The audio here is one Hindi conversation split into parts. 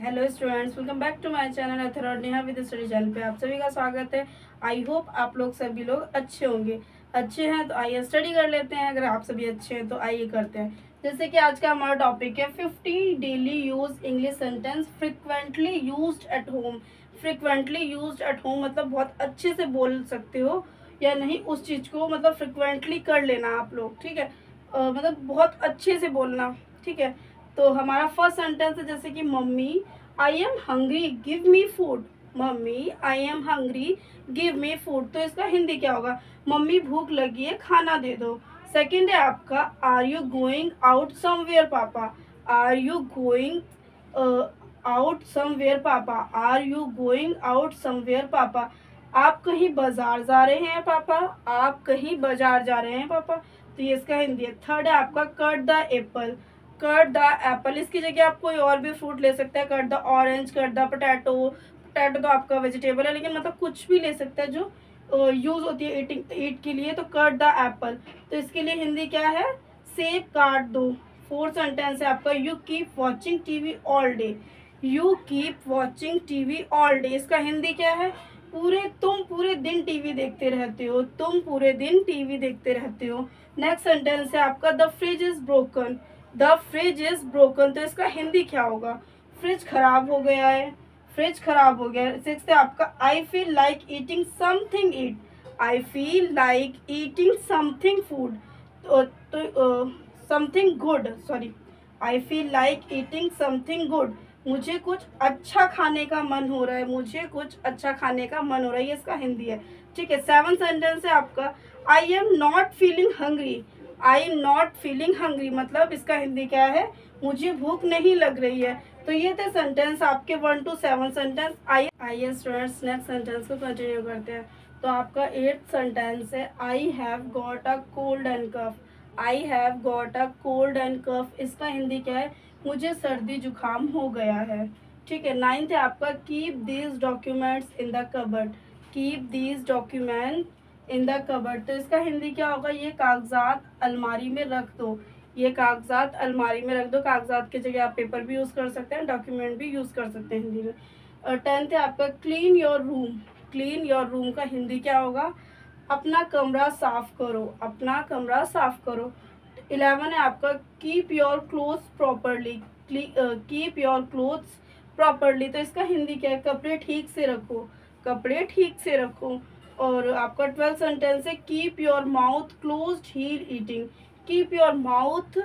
Hello students welcome back to my channel Athar और नेहा विद स्टडी चैनल पे आप सभी का स्वागत है। आई होप आप लोग सभी लोग अच्छे होंगे। अच्छे हैं तो आइए स्टडी कर लेते हैं। अगर आप सभी अच्छे हैं तो आइए करते हैं। जैसे कि आज का हमारा टॉपिक है fifty daily use English sentence frequently use at home frequently use at home मतलब बहुत अच्छे से बोल सकते हो या नहीं उस चीज़ को मतलब फ्रिक्वेंटली कर लेना आप लोग ठीक है? अ, मतलब बहुत अच्छे से बोलना ठीक है? तो हमारा फ़र्स्ट सेंटेंस है, जैसे कि, mummy I am hungry give me food mummy I am hungry give me food तो इसका हिंदी क्या होगा? मम्मी, भूख लगी है, खाना दे दो. सेकेंड है आपका are you going out somewhere papa? Are you going out somewhere papa? Are you going out somewhere papa? आप कहीं बाज़ार जा रहे हैं, पापा? आप कहीं बाज़ार जा रहे हैं, पापा? तो ये इसका हिंदी है। थर्ड है आपका cut the apple cut the apple, इसकी जगह आप कोई और भी फ्रूट ले सकते हैं, cut the orange, cut the potato potato तो आपका वेजिटेबल है, लेकिन मतलब कुछ भी ले सकते हैं जो यूज़ होती है ईटिंग ईट के लिए तो कट द एप्पल। तो इसके लिए हिंदी क्या है? सेब काट दो। फोर्थ सेंटेंस है आपका you keep watching TV all day you keep watching TV all day इसका हिंदी क्या है? पूरे, तुम पूरे दिन टीवी देखते रहते हो, तुम पूरे दिन टीवी देखते रहते हो। नेक्स्ट सेंटेंस है आपका the fridge is broken the fridge is broken. तो इसका हिंदी क्या होगा? फ्रिज खराब हो गया है। फ्रिज खराब हो गया है। सिक्स है आपका I feel like eating something eat I feel like eating something food तो, something good sorry I feel like eating something good मुझे कुछ अच्छा खाने का मन हो रहा है। मुझे कुछ अच्छा खाने का मन हो रहा है। ये इसका हिंदी है। ठीक है सेवन सेंटेंस है आपका। I am not feeling hungry I am not feeling hungry मतलब इसका हिंदी क्या है? मुझे भूख नहीं लग रही है। तो ये थे सेंटेंस आपके one two seven sentence I I students next sentence को कंटिन्यू करते हैं। तो आपका एट्थ सेंटेंस है I have got a cold and cough I have got a cold and cough इसका हिंदी क्या है? मुझे सर्दी जुकाम हो गया है। ठीक है नाइन्थ है आपका keep these documents in the cupboard keep these document in the cupboard तो इसका हिंदी क्या होगा? ये कागजात अलमारी में रख दो। ये कागजात अलमारी में रख दो। कागजात की जगह आप पेपर भी यूज़ कर सकते हैं डॉक्यूमेंट भी यूज़ कर सकते हैं हिंदी में। और टेंथ है आपका clean your room clean your room का हिंदी क्या होगा? अपना कमरा साफ़ करो। अपना कमरा साफ़ करो। इलेवन है आपका keep your clothes properly keep your clothes properly तो इसका हिंदी क्या है? कपड़े ठीक से रखो। कपड़े ठीक से रखो। और आपका ट्वेल्थ सेंटेंस है keep your mouth close while eating keep your mouth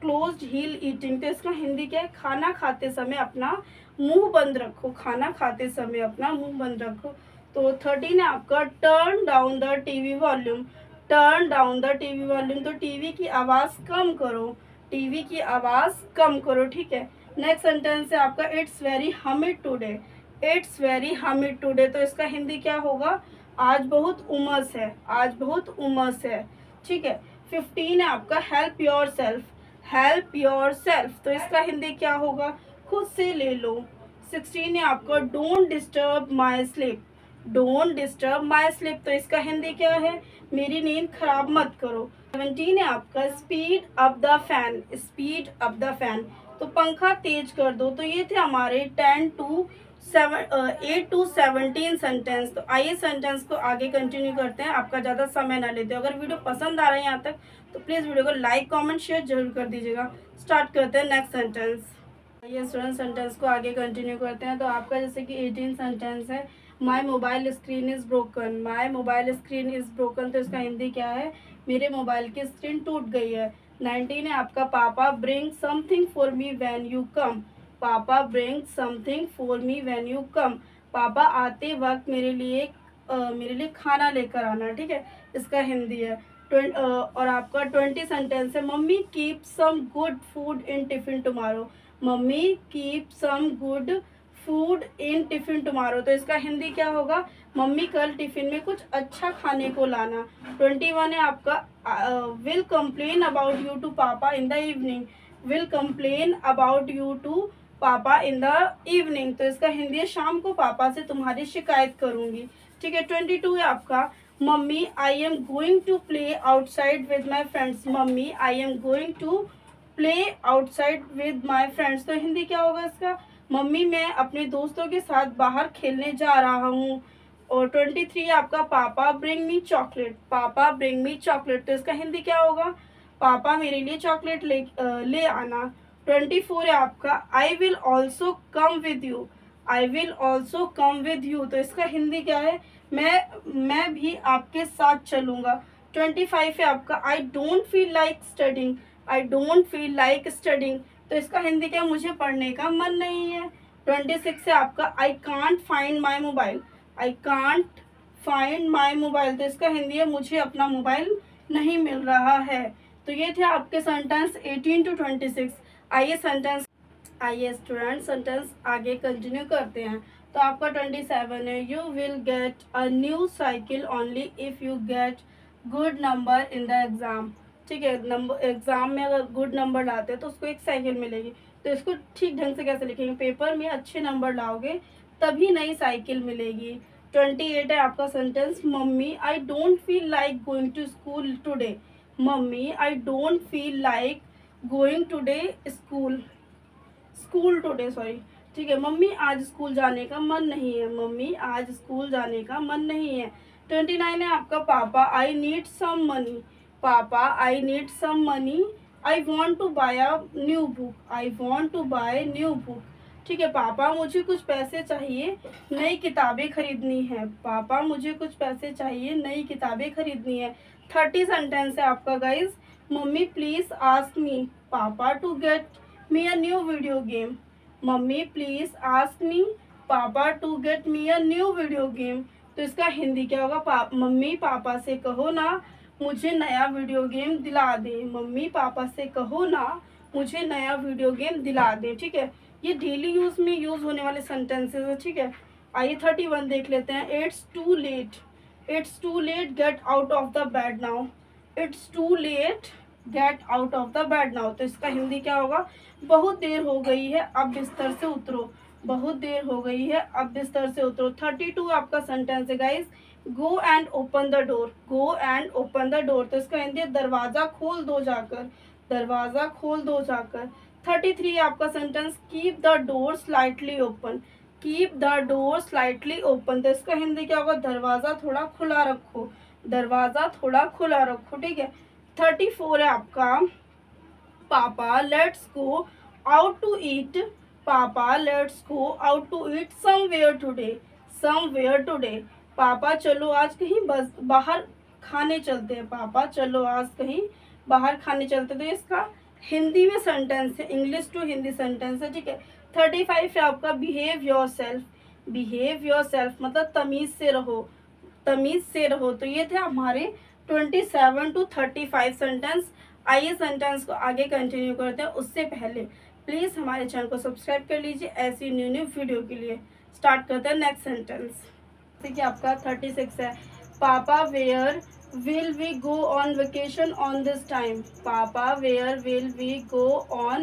close while eating तो इसका हिंदी क्या है? खाना खाते समय अपना मुँह बंद रखो। खाना खाते समय अपना मुँह बंद रखो। तो थर्टीन है आपका turn down the TV volume turn down the TV volume तो टीवी की आवाज़ कम करो। टीवी की आवाज़ कम करो, ठीक है? नेक्स्ट सेंटेंस है आपका it's very humid today it's very humid today तो इसका हिंदी क्या होगा? आज बहुत उमस है। आज बहुत उमस है। ठीक है? फिफ्टीन है आपका। Help yourself help yourself तो इसका हिंदी क्या होगा? खुद से ले लो। सिक्सटीन है आपका। Don't disturb my sleep don't disturb my sleep तो इसका हिंदी क्या है? मेरी नींद खराब मत करो। सेवनटीन है आपका। Speed up the fan speed up the fan तो पंखा तेज कर दो। तो ये थे हमारे ten to seven eight to seventeen sentence तो आइए सेंटेंस को आगे कंटिन्यू करते हैं। आपका ज़्यादा समय ना लेते हो। अगर वीडियो पसंद आ रहा है यहाँ तक तो प्लीज़ वीडियो को लाइक कमेंट शेयर ज़रूर कर दीजिएगा। स्टार्ट करते हैं नेक्स्ट सेंटेंस आइए स्टूडेंट सेंटेंस को आगे कंटिन्यू करते हैं। तो आपका जैसे कि एटीन सेंटेंस है my mobile screen is broken my mobile screen is broken तो इसका हिंदी क्या है? मेरे मोबाइल की स्क्रीन टूट गई है। नाइनटीन है, आपका papa bring something for me when you come papa bring something for me when you come papa आते वक्त मेरे लिए अ, मेरे लिए खाना लेकर आना ठीक है? इसका हिंदी है। ट्वें- अ, और आपका ट्वेंटी सेंटेंस है। Mummy keep some good food in tiffin tomorrow mummy keep some good food in tiffin tomorrow तो इसका हिंदी क्या होगा? मम्मी कल टिफ़िन में कुछ अच्छा खाने को लाना। ट्वेंटी वन है आपका will complain about you to papa in the evening will complain about you to papa in the evening तो इसका हिंदी है, शाम को पापा से तुम्हारी शिकायत करूँगी। ठीक है ट्वेंटी टू है आपका। Mummy I am going to play outside with my friends mummy I am going to play outside with my friends तो हिंदी क्या होगा इसका? मम्मी, मैं अपने दोस्तों के साथ बाहर खेलने जा रहा हूँ। और ट्वेंटी थ्री आपका, papa bring me chocolate papa bring me chocolate तो इसका हिंदी क्या होगा? पापा मेरे लिए चॉकलेट ले ले आना। ट्वेंटी फोर है आपका। I will also come with you I will also come with you तो इसका हिंदी क्या है? मैं मैं भी आपके साथ चलूँगा। ट्वेंटी फाइव है आपका। I don't feel like studying I don't feel like studying तो इसका हिंदी क्या मुझे पढ़ने का मन नहीं है। ट्वेंटी सिक्स है आपका। I can't find my mobile I can't find my mobile तो इसका हिंदी है, मुझे अपना मोबाइल नहीं मिल रहा है। तो ये थे आपके sentence eighteen to twenty six आइए सेंटेंस आइए स्टूडेंट सेंटेंस आगे कंटिन्यू करते हैं। तो आपका ट्वेंटी सेवन है। You will get a new cycle only if you get good number in the exam ठीक है नंबर एग्ज़ाम में अगर गुड नंबर लाते हैं तो उसको एक साइकिल मिलेगी। तो इसको ठीक ढंग से कैसे लिखेंगे? पेपर में अच्छे नंबर लाओगे, तभी नई साइकिल मिलेगी। ट्वेंटी एट है आपका sentence mummy I don't feel like going to school today mummy I don't feel like going today school school today sorry ठीक है, मम्मी, आज स्कूल जाने का मन नहीं है, मम्मी, आज स्कूल जाने का मन नहीं है। ट्वेंटी नाइन है आपका, पापा आई need some money papa I need some money I want to buy a new book I want to buy new book ठीक है, पापा, मुझे कुछ पैसे चाहिए, नई किताबें खरीदनी है। पापा, मुझे कुछ पैसे चाहिए, नई किताबें खरीदनी है। थर्टी सेंटेंस है आपका guys mummy please ask me papa to get me a new video game mummy please ask me papa to get me a new video game तो इसका हिंदी क्या होगा? पा, मम्मी पापा से कहो ना मुझे नया वीडियो गेम दिला दे। मम्मी पापा से कहो ना मुझे नया वीडियो गेम दिला दे। ठीक है? ये डेली यूज़ में यूज़ होने वाले सेंटेंसेस है ठीक है? आइए थर्टी वन देख लेते हैं। It's too late it's too late get out of the bed now it's too late get out of the bed now तो इसका हिंदी क्या होगा? बहुत देर हो गई है, अब बिस्तर से उतरो। बहुत देर हो गई है, अब बिस्तर से उतरो। थर्टी टू आपका सेंटेंस है guys go and open the door go and open the door तो इसका हिंदी दरवाज़ा खोल दो जाकर। दरवाज़ा खोल दो जाकर। थर्टी थ्री आपका sentence keep the door slightly open keep the door slightly open तो इसका हिंदी क्या होगा? दरवाज़ा थोड़ा खुला रखो। दरवाज़ा थोड़ा खुला रखो, ठीक है? थर्टी फोर है आपका। Papa let's go out to eat papa let's go out to eat somewhere today somewhere today papa, चलो आज कहीं बस, बाहर खाने चलते हैं। पापा, चलो आज कहीं बाहर खाने चलते तो इसका हिंदी में सेंटेंस है इंग्लिश टू हिंदी सेंटेंस है, ठीक है? थर्टी फाइव है आपका behave yourself behave yourself मतलब तमीज़ से रहो। तमीज़ से रहो। तो ये थे हमारे twenty seven to thirty five sentence आइए सेंटेंस को आगे कंटिन्यू करते हैं। उससे पहले प्लीज़ हमारे चैनल को सब्सक्राइब कर लीजिए ऐसी न्यू न्यू वीडियो के लिए। स्टार्ट करते हैं नेक्स्ट सेंटेंस जैसे कि आपका थर्टी सिक्स है। Papa where will we go on vacation on this time? papa where will we go on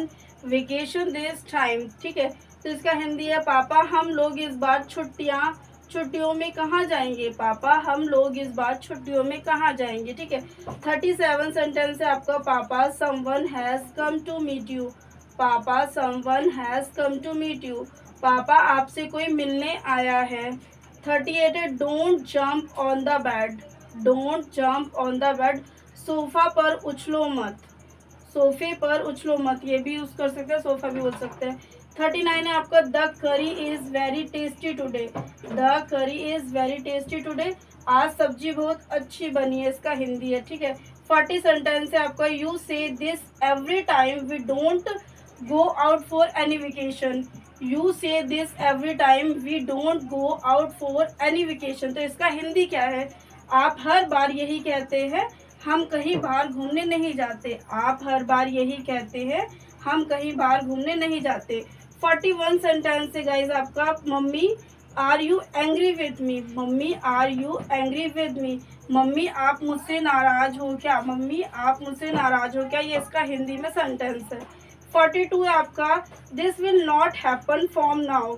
vacation this time? ठीक है? तो इसका हिंदी है, पापा, हम लोग इस बार छुट्टियाँ छुट्टियों में कहाँ जाएँगे? पापा, हम लोग इस बार छुट्टियों में कहाँ जाएँगे? ठीक है? थर्टी सेवन सेंटेंस है आपका, papa someone has come to meet you papa someone has come to meet you papa, आपसे कोई मिलने आया है? थर्टी एट है don't jump on the bed don't jump on the bed sofa पर उछलो मत। सोफे पर उछलो मत, ये भी यूज़ कर सकते हैं, सोफ़ा भी बोल सकते हैं। थर्टी नाइन है आपका, the curry is very tasty today. The curry is very tasty today. आज सब्ज़ी बहुत अच्छी बनी है, इसका हिंदी है, ठीक है। फोर्टी सेंटेंस है आपका you say this every time we don't go out for any vacation you say this every time we don't go out for any vacation तो इसका हिंदी क्या है? आप हर बार यही कहते हैं हम कहीं बाहर घूमने नहीं जाते। आप हर बार यही कहते हैं, हम कहीं बाहर घूमने नहीं जाते। फोर्टी वन सेंटेंस से गाइज़ आपका। Mummy are you angry with me mummy are you angry with me mummy, आप मुझसे नाराज़ हो क्या? मम्मी, आप मुझसे नाराज़ हो क्या? ये इसका हिंदी में सेंटेंस है। फोर्टी टू है आपका this will not happen from now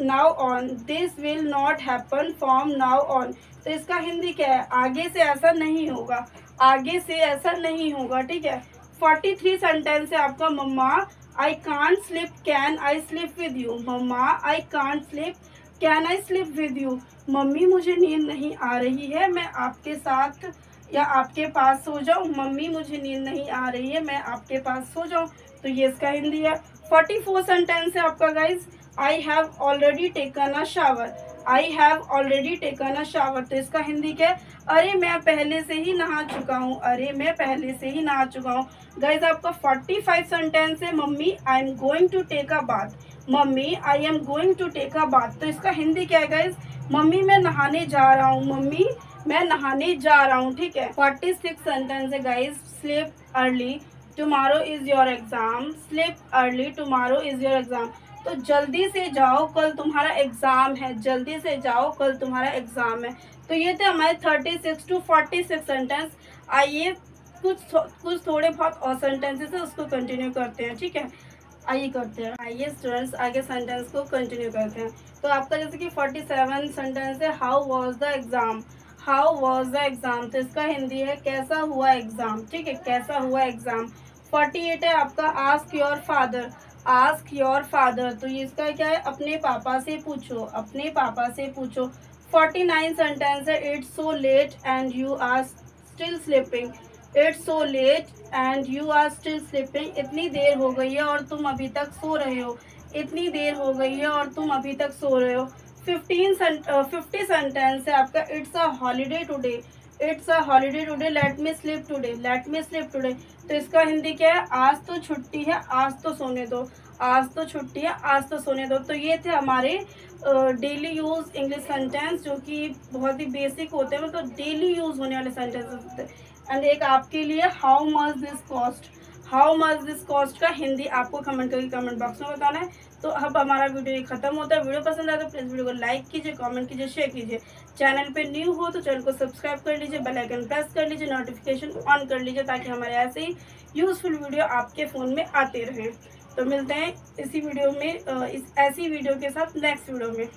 now on this will not happen from now on तो इसका हिंदी क्या है? आगे से ऐसा नहीं होगा। आगे से ऐसा नहीं होगा, ठीक है? फोर्टी थ्री सेंटेंस है आपका, mama I can't sleep can I sleep with you mama I can't sleep can I sleep with you mummy, मुझे नींद नहीं आ रही है, मैं आपके साथ या आपके पास सो जाऊँ? मम्मी, मुझे नींद नहीं आ रही है, मैं आपके पास सो जाऊँ? तो ये इसका हिंदी है। फोर्टी फोर सेंटेंस है आपका guys I have already taken a shower I have already taken a shower तो इसका हिंदी क्या है? अरे मैं पहले से ही नहा चुका हूँ। अरे मैं पहले से ही नहा चुका हूँ। गाइज़ आपका फोर्टी फाइव सेंटेंस है, mummy. I am going to take a bath mummy I am going to take a bath तो इसका हिंदी क्या है गाइज़ मम्मी, मैं नहाने जा रहा हूँ, मम्मी। मैं नहाने जा रहा हूँ, ठीक है? फोर्टी सिक्स सेंटेंस है guys sleep early tomorrow is your exam sleep early tomorrow is your exam तो जल्दी से जाओ, कल तुम्हारा एग्ज़ाम है, जल्दी से जाओ, कल तुम्हारा एग्ज़ाम है। तो ये थे हमारे thirty six to forty six sentence आइए, कुछ कुछ थोड़े बहुत और सेंटेंसेस है, उसको कंटिन्यू करते हैं, ठीक है? आइए करते हैं। आइए स्टूडेंट्स आगे सेंटेंस को कंटिन्यू करते हैं। तो आपका जैसे कि फोर्टी सेवन सेंटेंस है how was the exam how was the exam तो इसका हिंदी है, कैसा हुआ एग्ज़ाम ठीक है, कैसा हुआ एग्ज़ाम फोर्टी एट है आपका ask your father ask your father तो ये इसका क्या है? अपने पापा से पूछो, अपने पापा से पूछो। फोर्टी नाइन सेंटेंस है it's so late and you are still sleeping it's so late and you are still sleeping इतनी देर हो गई है और तुम अभी तक सो रहे हो। इतनी देर हो गई है और तुम अभी तक सो रहे हो। फिफ्टीन फिफ्टी सेंटेंस है आपका it's a holiday today it's a holiday today let me sleep today let me sleep today तो इसका हिंदी क्या है? आज तो छुट्टी है, आज तो सोने दो। आज तो छुट्टी है, आज तो सोने दो। तो ये थे हमारे डेली यूज़ इंग्लिश सेंटेंस जो कि बहुत ही बेसिक होते हैं मतलब डेली यूज़ होने वाले सेंटेंस होते हैं। एंड एक आपके लिए how much this cost how much this cost का हिंदी आपको कमेंट करके कमेंट बॉक्स में बताना है। तो अब हमारा वीडियो ये खत्म होता है। वीडियो पसंद आए तो प्लीज़ वीडियो को लाइक कीजिए कमेंट कीजिए शेयर कीजिए। चैनल पे न्यू हो तो चैनल को सब्सक्राइब कर लीजिए बेल आइकन प्रेस कर लीजिए नोटिफिकेशन ऑन कर लीजिए ताकि हमारे ऐसे ही यूज़फुल वीडियो आपके फ़ोन में आते रहें। तो मिलते हैं इसी वीडियो में इस ऐसी वीडियो के साथ नेक्स्ट वीडियो में।